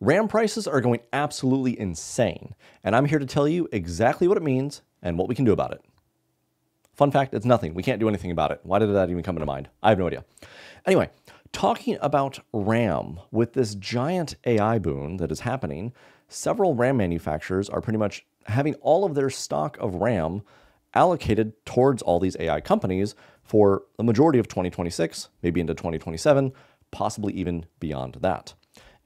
RAM prices are going absolutely insane, and I'm here to tell you exactly what it means and what we can do about it. Fun fact, it's nothing. We can't do anything about it. Why did that even come into mind? I have no idea. Anyway, talking about RAM, with this giant AI boon that is happening, several RAM manufacturers are pretty much having all of their stock of RAM allocated towards all these AI companies for the majority of 2026, maybe into 2027, possibly even beyond that.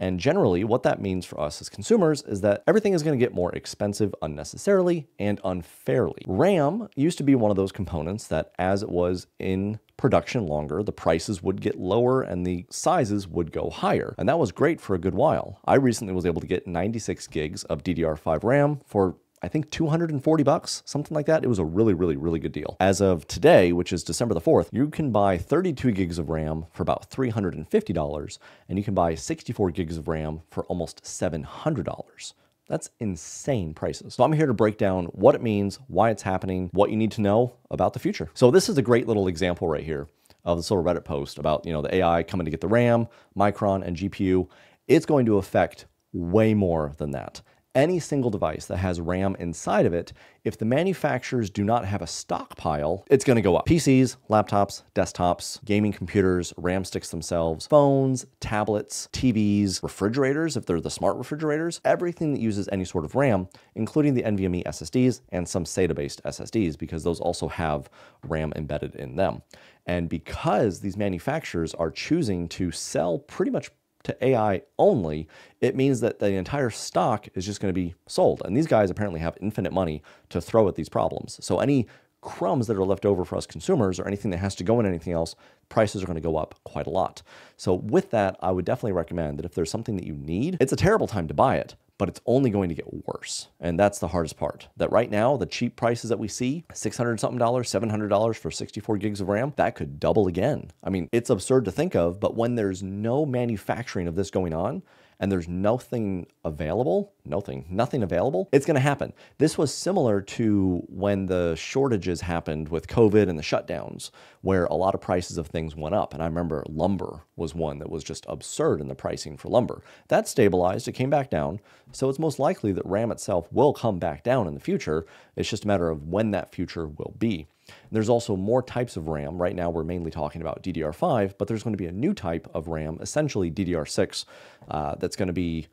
And generally, what that means for us as consumers is that everything is going to get more expensive unnecessarily and unfairly. RAM used to be one of those components that, as it was in production longer, the prices would get lower and the sizes would go higher. And that was great for a good while. I recently was able to get 96 gigs of DDR5 RAM for I think 240 bucks, something like that. It was a really, really, really good deal. As of today, which is December the 4th, you can buy 32 gigs of RAM for about $350, and you can buy 64 gigs of RAM for almost $700. That's insane prices. So I'm here to break down what it means, why it's happening, what you need to know about the future. So this is a great little example right here of this little Reddit post about, you know, the AI coming to get the RAM, Micron, and GPU. It's going to affect way more than that any single device that has RAM inside of it, if the manufacturers do not have a stockpile, it's going to go up. PCs, laptops, desktops, gaming computers, RAM sticks themselves, phones, tablets, TVs, refrigerators, if they're the smart refrigerators, everything that uses any sort of RAM, including the NVMe SSDs and some SATA-based SSDs, because those also have RAM embedded in them. And because these manufacturers are choosing to sell pretty much to AI only, it means that the entire stock is just going to be sold. And these guys apparently have infinite money to throw at these problems. So any crumbs that are left over for us consumers or anything that has to go in anything else, prices are going to go up quite a lot. So with that, I would definitely recommend that if there's something that you need, it's a terrible time to buy it, but it's only going to get worse. And that's the hardest part. That right now, the cheap prices that we see, 600 something dollars, $700 for 64 gigs of RAM, that could double again. I mean, it's absurd to think of, but when there's no manufacturing of this going on, and there's nothing available, nothing, nothing available, it's going to happen. This was similar to when the shortages happened with COVID and the shutdowns, where a lot of prices of things went up. And I remember lumber was one that was just absurd in the pricing for lumber. That stabilized, it came back down. So it's most likely that RAM itself will come back down in the future. It's just a matter of when that future will be. There's also more types of RAM. Right now, we're mainly talking about DDR5, but there's going to be a new type of RAM, essentially DDR6, uh, that's going to be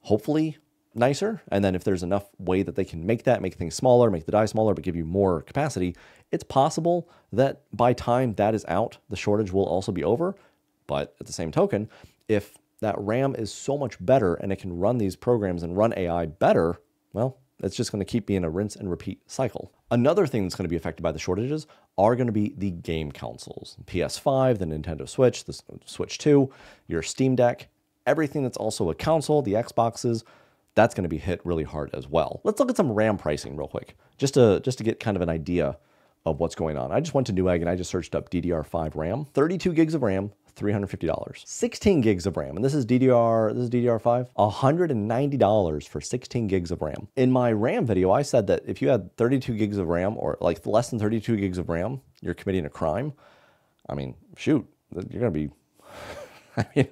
hopefully nicer. And then if there's enough way that they can make that, make things smaller, make the die smaller, but give you more capacity, it's possible that by time that is out, the shortage will also be over. But at the same token, if that RAM is so much better and it can run these programs and run AI better, well, it's just going to keep being a rinse and repeat cycle. Another thing that's going to be affected by the shortages are going to be the game consoles. PS5, the Nintendo Switch, the Switch 2, your Steam Deck, everything that's also a console, the Xboxes, that's going to be hit really hard as well. Let's look at some RAM pricing real quick, just to, just to get kind of an idea of what's going on. I just went to Newegg and I just searched up DDR5 RAM, 32 gigs of RAM, $350. 16 gigs of RAM, and this is DDR, this is DDR5, $190 for 16 gigs of RAM. In my RAM video, I said that if you had 32 gigs of RAM or like less than 32 gigs of RAM, you're committing a crime. I mean, shoot, you're gonna be I mean,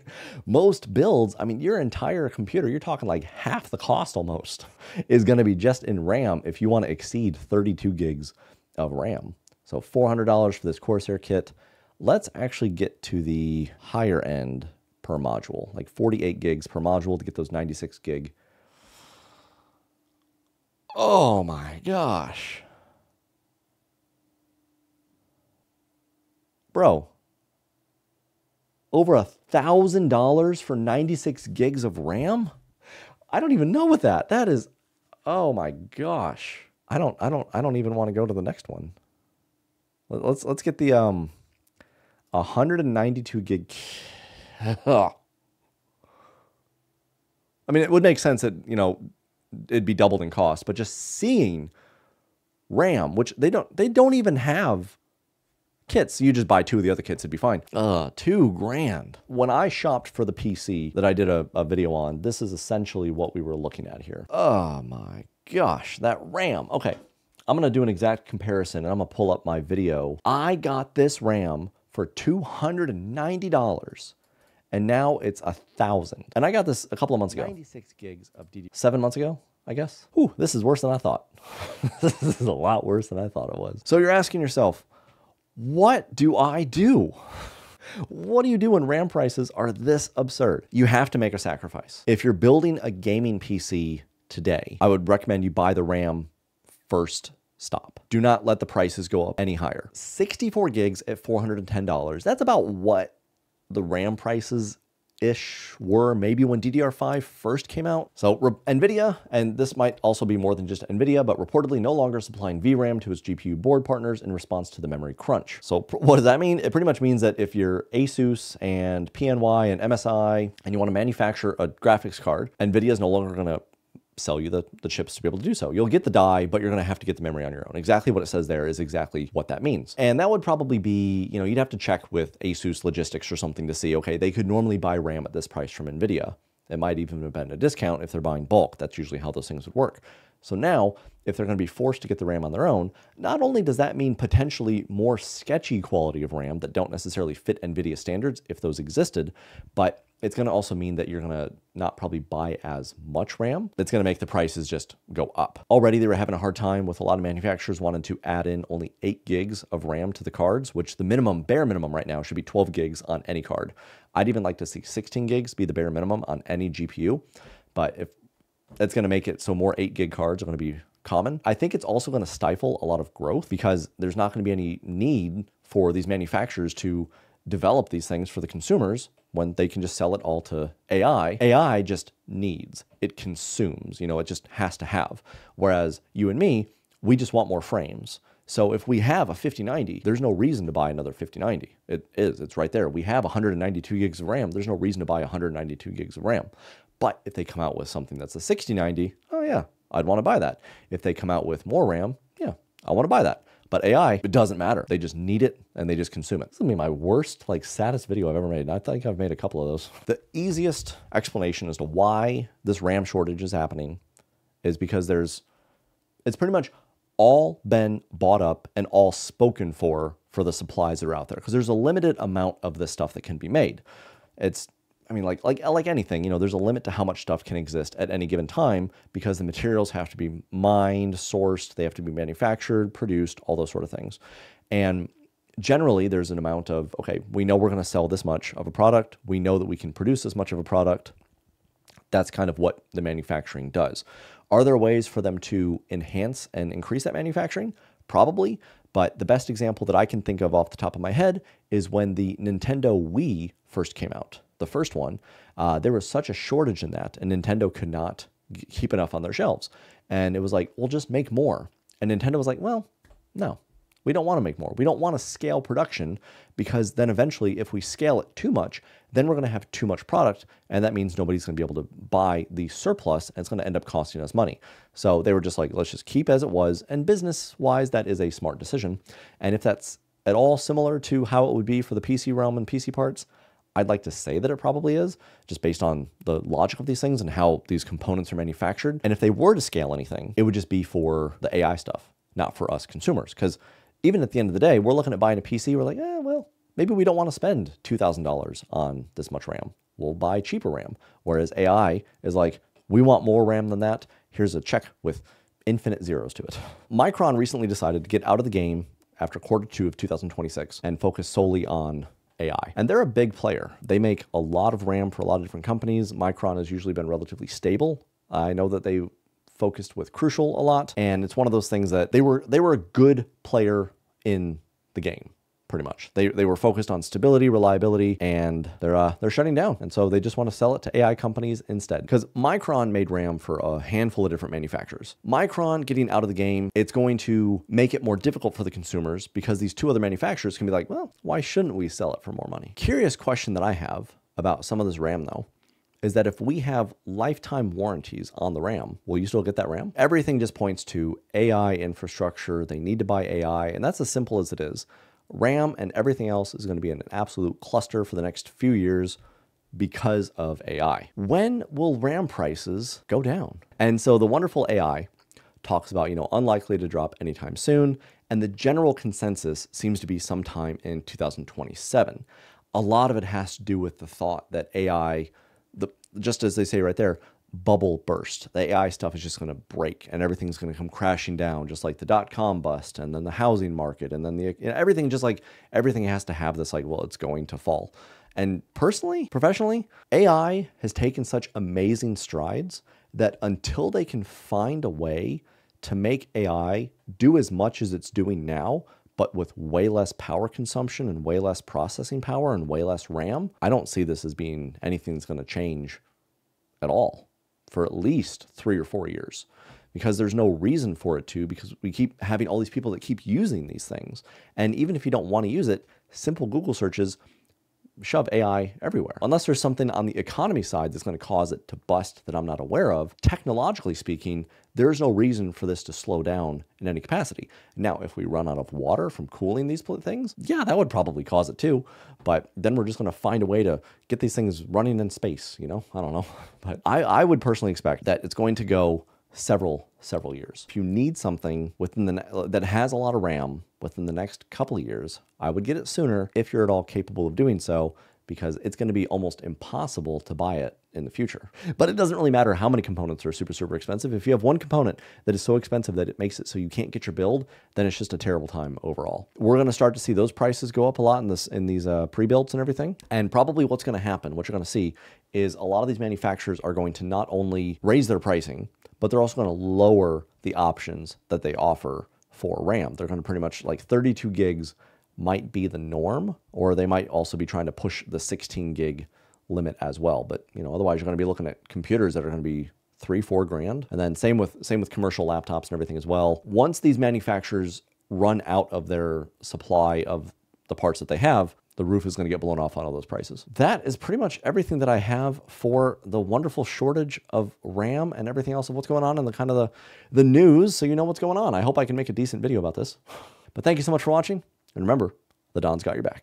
most builds, I mean, your entire computer, you're talking like half the cost almost, is going to be just in RAM if you want to exceed 32 gigs of RAM. So $400 for this Corsair kit, Let's actually get to the higher end per module, like 48 gigs per module to get those 96 gig. Oh my gosh. Bro, over a thousand dollars for 96 gigs of RAM? I don't even know what that. That is, oh my gosh. I don't, I don't, I don't even want to go to the next one. Let's, let's get the, um, 192 gig. I mean, it would make sense that, you know, it'd be doubled in cost, but just seeing RAM, which they don't they don't even have kits. You just buy two of the other kits, it'd be fine. Uh, two grand. When I shopped for the PC that I did a, a video on, this is essentially what we were looking at here. Oh my gosh, that RAM. Okay, I'm gonna do an exact comparison and I'm gonna pull up my video. I got this RAM for $290 and now it's a thousand. And I got this a couple of months ago. 96 gigs of DD. Seven months ago, I guess. Whew, this is worse than I thought. this is a lot worse than I thought it was. So you're asking yourself, what do I do? What do you do when RAM prices are this absurd? You have to make a sacrifice. If you're building a gaming PC today, I would recommend you buy the RAM first stop. Do not let the prices go up any higher. 64 gigs at $410. That's about what the RAM prices ish were maybe when DDR5 first came out. So NVIDIA, and this might also be more than just NVIDIA, but reportedly no longer supplying VRAM to its GPU board partners in response to the memory crunch. So what does that mean? It pretty much means that if you're Asus and PNY and MSI and you want to manufacture a graphics card, NVIDIA is no longer going to sell you the, the chips to be able to do so. You'll get the die, but you're to have to get the memory on your own. Exactly what it says there is exactly what that means. And that would probably be, you know, you'd have to check with Asus Logistics or something to see, okay, they could normally buy RAM at this price from NVIDIA. It might even have been a discount if they're buying bulk. That's usually how those things would work. So now, if they're going to be forced to get the RAM on their own, not only does that mean potentially more sketchy quality of RAM that don't necessarily fit NVIDIA standards if those existed, but it's going to also mean that you're going to not probably buy as much RAM. It's going to make the prices just go up. Already they were having a hard time with a lot of manufacturers wanting to add in only 8 gigs of RAM to the cards, which the minimum, bare minimum right now should be 12 gigs on any card. I'd even like to see 16 gigs be the bare minimum on any GPU, but if that's going to make it so more 8 gig cards are going to be common. I think it's also going to stifle a lot of growth because there's not going to be any need for these manufacturers to develop these things for the consumers when they can just sell it all to AI. AI just needs, it consumes, you know, it just has to have. Whereas you and me, we just want more frames. So if we have a 5090, there's no reason to buy another 5090. It is, it's right there. We have 192 gigs of RAM. There's no reason to buy 192 gigs of RAM. But if they come out with something that's a 6090, oh yeah, I'd want to buy that. If they come out with more RAM, yeah, I want to buy that. But AI, it doesn't matter. They just need it and they just consume it. This is gonna be my worst, like saddest video I've ever made. And I think I've made a couple of those. The easiest explanation as to why this RAM shortage is happening is because there's, it's pretty much all been bought up and all spoken for for the supplies that are out there because there's a limited amount of this stuff that can be made. It's I mean, like like like anything, you know, there's a limit to how much stuff can exist at any given time because the materials have to be mined, sourced, they have to be manufactured, produced, all those sort of things. And generally, there's an amount of okay, we know we're going to sell this much of a product, we know that we can produce this much of a product. That's kind of what the manufacturing does. Are there ways for them to enhance and increase that manufacturing? Probably, but the best example that I can think of off the top of my head is when the Nintendo Wii first came out the first one, uh, there was such a shortage in that, and Nintendo could not keep enough on their shelves. And it was like, we'll just make more. And Nintendo was like, well, no, we don't want to make more. We don't want to scale production because then eventually, if we scale it too much, then we're going to have too much product. And that means nobody's going to be able to buy the surplus and it's going to end up costing us money. So they were just like, let's just keep as it was. And business wise, that is a smart decision. And if that's at all similar to how it would be for the PC realm and PC parts, I'd like to say that it probably is, just based on the logic of these things and how these components are manufactured. And if they were to scale anything, it would just be for the AI stuff, not for us consumers. Because even at the end of the day, we're looking at buying a PC, we're like, eh, well, maybe we don't want to spend $2,000 on this much RAM. We'll buy cheaper RAM. Whereas AI is like, we want more RAM than that. Here's a check with infinite zeros to it. Micron recently decided to get out of the game after quarter two of 2026 and focus solely on AI. And they're a big player. They make a lot of RAM for a lot of different companies. Micron has usually been relatively stable. I know that they focused with Crucial a lot, and it's one of those things that they were they were a good player in the game pretty much. They, they were focused on stability, reliability, and they're uh, they're shutting down. And so they just want to sell it to AI companies instead. Because Micron made RAM for a handful of different manufacturers. Micron getting out of the game, it's going to make it more difficult for the consumers because these two other manufacturers can be like, well, why shouldn't we sell it for more money? Curious question that I have about some of this RAM though is that if we have lifetime warranties on the RAM, will you still get that RAM? Everything just points to AI infrastructure. They need to buy AI, and that's as simple as it is. RAM and everything else is going to be in an absolute cluster for the next few years because of AI. When will RAM prices go down? And so the wonderful AI talks about, you know, unlikely to drop anytime soon, and the general consensus seems to be sometime in 2027. a lot of it has to do with the thought that AI, just as they say right there, bubble burst. The AI stuff is just going to break and everything's going to come crashing down, just like the dot com bust and then the housing market and then the you know, everything. Just like everything has to have this like, well, it's going to fall. And personally, professionally, AI has taken such amazing strides that until they can find a way to make AI do as much as it's doing now, but with way less power consumption and way less processing power and way less RAM, I don't see this as being anything that's going to change at all for at least three or four years because there's no reason for it to because we keep having all these people that keep using these things. And even if you don't want to use it, simple Google searches shove AI everywhere. Unless there's something on the economy side that's going to cause it to bust that I'm not aware of, technologically speaking, there's no reason for this to slow down in any capacity. Now, if we run out of water from cooling these things, yeah, that would probably cause it too. But then we're just going to find a way to get these things running in space, you know? I don't know. But I, I would personally expect that it's going to go several several years. If you need something within the that has a lot of RAM within the next couple of years, I would get it sooner if you're at all capable of doing so because it's going to be almost impossible to buy it in the future. But it doesn't really matter how many components are super, super expensive. If you have one component that is so expensive that it makes it so you can't get your build, then it's just a terrible time overall. We're going to start to see those prices go up a lot in this in these uh, pre-builds and everything. And probably what's going to happen, what you're going to see, is a lot of these manufacturers are going to not only raise their pricing, but they're also going to lower the options that they offer for RAM. They're going to pretty much like 32 gigs might be the norm, or they might also be trying to push the 16 gig limit as well. But you know, otherwise you're going to be looking at computers that are going to be three, four grand. And then same with same with commercial laptops and everything as well. Once these manufacturers run out of their supply of the parts that they have, the roof is going to get blown off on all those prices. That is pretty much everything that I have for the wonderful shortage of RAM and everything else of what's going on and the kind of the, the news so you know what's going on. I hope I can make a decent video about this. But thank you so much for watching. And remember, the Don's got your back.